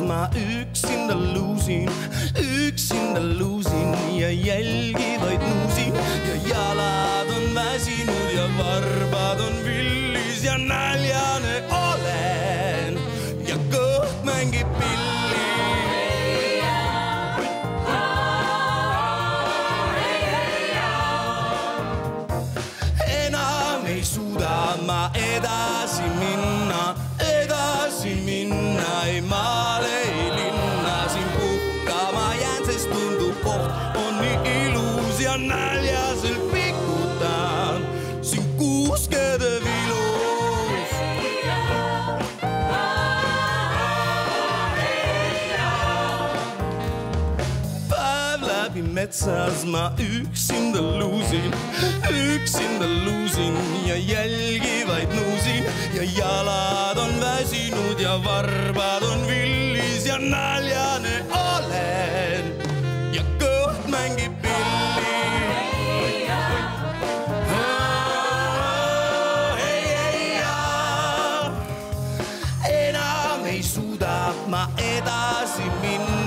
ma üksinda luusin, üksinda luusin ja jälgi vaid nuusin. Ja jalad on väsinud ja varbad on villis ja näljane olen. Ja kõht mängib pilli. enam ei suuda ma edasi minna, näljaselt pikutan siin kuuskede vilus. päev läbi metsas ma üksinda luusin, üksinda luusin ja jälgi vaid nuusin ja jalad on väsinud ja varbad on villis ja näljane ei suuda ma edasi minna.